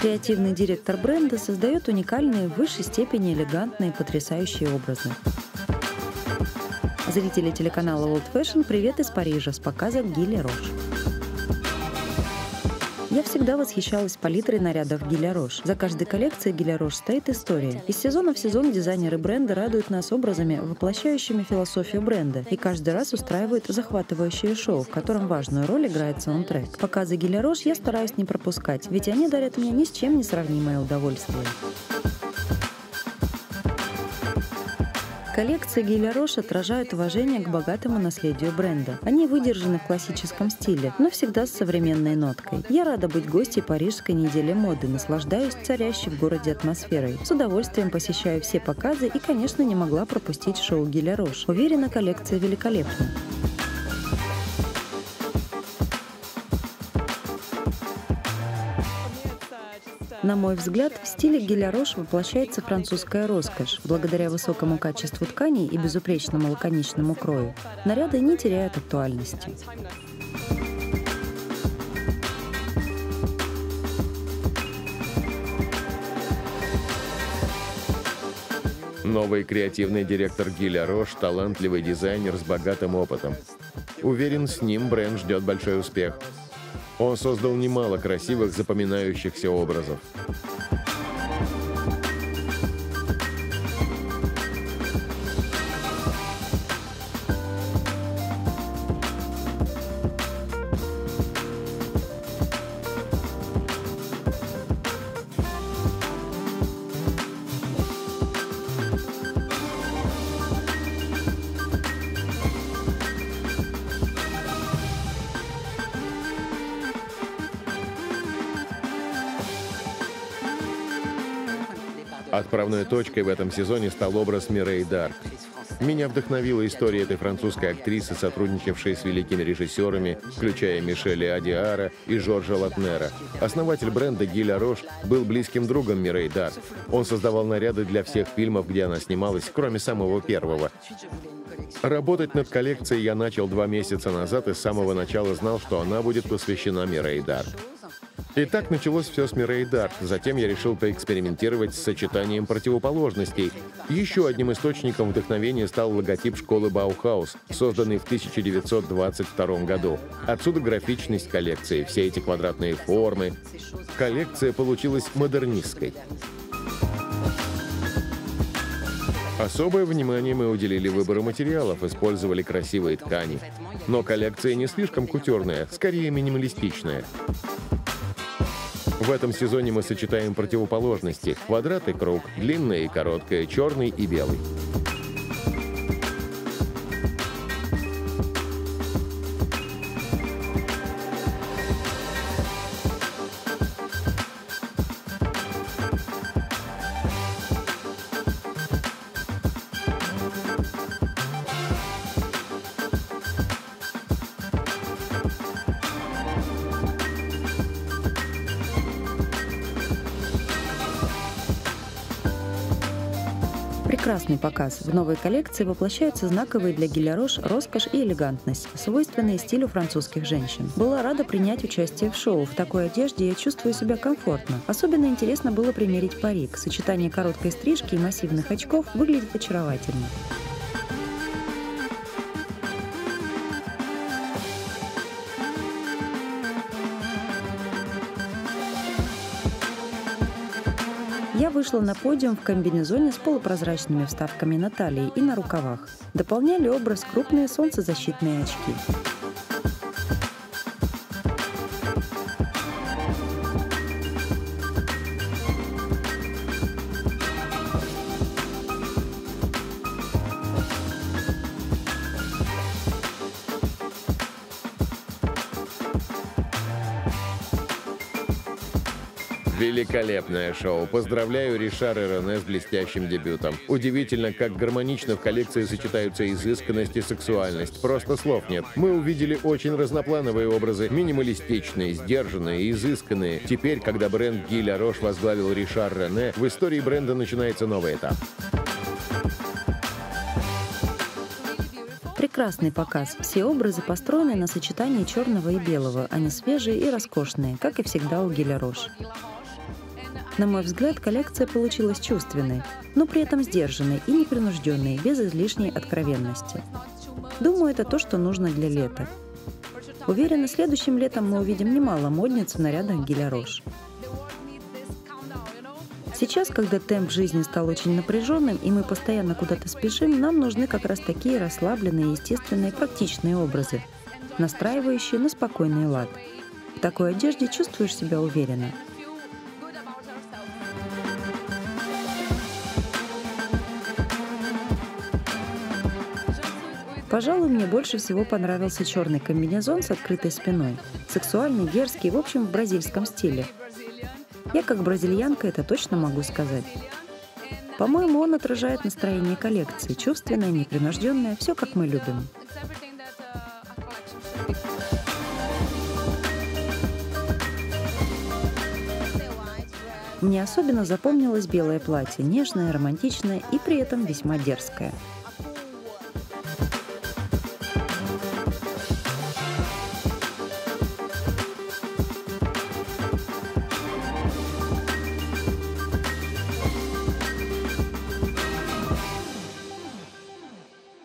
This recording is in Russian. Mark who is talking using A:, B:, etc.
A: Креативный директор бренда создает уникальные, в высшей степени элегантные, потрясающие образы. Зрители телеканала Old Fashion, привет из Парижа с показа Гилли Рош. Я всегда восхищалась палитрой нарядов Гиля Рош. За каждой коллекцией Гиля Рош стоит история. Из сезона в сезон дизайнеры бренда радуют нас образами, воплощающими философию бренда, и каждый раз устраивают захватывающее шоу, в котором важную роль играет саундтрек. Показы Гиля Рош я стараюсь не пропускать, ведь они дарят мне ни с чем не сравнимое удовольствие. Коллекции Гиля отражают уважение к богатому наследию бренда. Они выдержаны в классическом стиле, но всегда с современной ноткой. Я рада быть гостьей Парижской недели моды, наслаждаюсь царящей в городе атмосферой. С удовольствием посещаю все показы и, конечно, не могла пропустить шоу Гиля. Уверена, коллекция великолепна. На мой взгляд, в стиле геля-рош воплощается французская роскошь. Благодаря высокому качеству тканей и безупречному лаконичному крою наряды не теряют актуальности.
B: Новый креативный директор Гиля Рош – талантливый дизайнер с богатым опытом. Уверен, с ним бренд ждет большой успех. Он создал немало красивых запоминающихся образов. Отправной точкой в этом сезоне стал образ Мирей Дарк. Меня вдохновила история этой французской актрисы, сотрудничавшей с великими режиссерами, включая Мишеля Адиара и Жоржа Латнера. Основатель бренда Гиля Рош был близким другом Мирей Дарк. Он создавал наряды для всех фильмов, где она снималась, кроме самого первого. Работать над коллекцией я начал два месяца назад и с самого начала знал, что она будет посвящена Мирей Дарк. И так началось все с Мирей Дарк. Затем я решил поэкспериментировать с сочетанием противоположностей. Еще одним источником вдохновения стал логотип школы Баухаус, созданный в 1922 году. Отсюда графичность коллекции, все эти квадратные формы. Коллекция получилась модернистской. Особое внимание мы уделили выбору материалов, использовали красивые ткани. Но коллекция не слишком кутюрная, скорее минималистичная. В этом сезоне мы сочетаем противоположности – квадрат и круг, длинное и короткое, черный и белый.
A: Прекрасный показ. В новой коллекции воплощаются знаковые для Гилярош роскошь и элегантность, свойственные стилю французских женщин. Была рада принять участие в шоу. В такой одежде я чувствую себя комфортно. Особенно интересно было примерить парик. Сочетание короткой стрижки и массивных очков выглядит очаровательно. Я вышла на подиум в комбинезоне с полупрозрачными вставками на талии и на рукавах. Дополняли образ крупные солнцезащитные очки.
B: Великолепное шоу. Поздравляю Ришар и Рене с блестящим дебютом. Удивительно, как гармонично в коллекции сочетаются изысканность и сексуальность. Просто слов нет. Мы увидели очень разноплановые образы, минималистичные, сдержанные, изысканные. Теперь, когда бренд Гиля Рош возглавил Ришар Рене, в истории бренда начинается новый этап.
A: Прекрасный показ. Все образы построены на сочетании черного и белого. Они свежие и роскошные, как и всегда у Гиля Рош. На мой взгляд, коллекция получилась чувственной, но при этом сдержанной и непринужденной, без излишней откровенности. Думаю, это то, что нужно для лета. Уверена, следующим летом мы увидим немало модниц в нарядах Гиля. Сейчас, когда темп жизни стал очень напряженным, и мы постоянно куда-то спешим, нам нужны как раз такие расслабленные, естественные, практичные образы, настраивающие на спокойный лад. В такой одежде чувствуешь себя уверенно – Пожалуй, мне больше всего понравился черный комбинезон с открытой спиной. Сексуальный, дерзкий, в общем, в бразильском стиле. Я как бразильянка это точно могу сказать. По-моему, он отражает настроение коллекции. Чувственное, непринужденное, все как мы любим. Мне особенно запомнилось белое платье, нежное, романтичное и при этом весьма дерзкое –